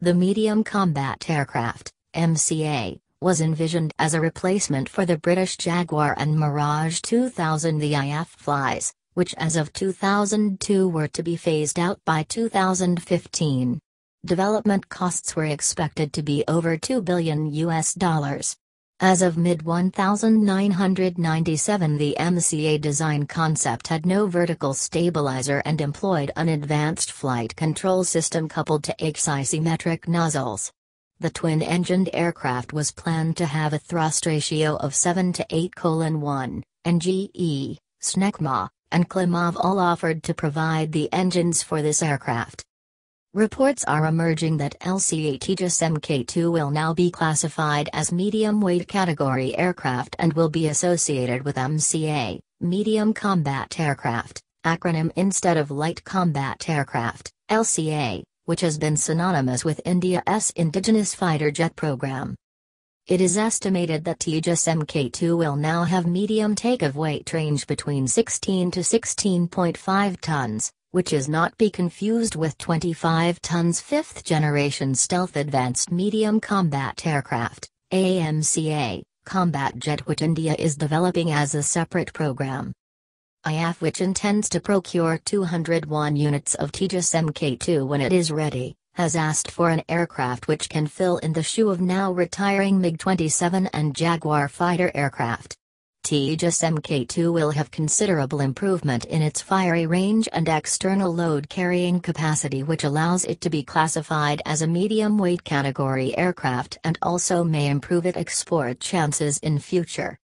The Medium Combat Aircraft, MCA, was envisioned as a replacement for the British Jaguar and Mirage 2000 the IAF flies, which as of 2002 were to be phased out by 2015. Development costs were expected to be over 2 billion US dollars. As of mid 1997 the MCA design concept had no vertical stabilizer and employed an advanced flight control system coupled to axisymmetric nozzles. The twin-engined aircraft was planned to have a thrust ratio of 7 to 8 colon 1, and GE, Snecma, and Klimov all offered to provide the engines for this aircraft. Reports are emerging that LCA Tejas Mk2 will now be classified as medium-weight category aircraft and will be associated with MCA, Medium Combat Aircraft, acronym instead of Light Combat Aircraft, LCA which has been synonymous with India's indigenous fighter jet program. It is estimated that Tejas Mk2 will now have medium takeoff weight range between 16 to 16.5 tons, which is not be confused with 25 tons 5th generation stealth advanced medium combat aircraft, AMCA, combat jet which India is developing as a separate program. IAF which intends to procure 201 units of Tejas Mk2 when it is ready, has asked for an aircraft which can fill in the shoe of now retiring MiG-27 and Jaguar fighter aircraft. Tejas Mk2 will have considerable improvement in its fiery range and external load carrying capacity which allows it to be classified as a medium weight category aircraft and also may improve its export chances in future.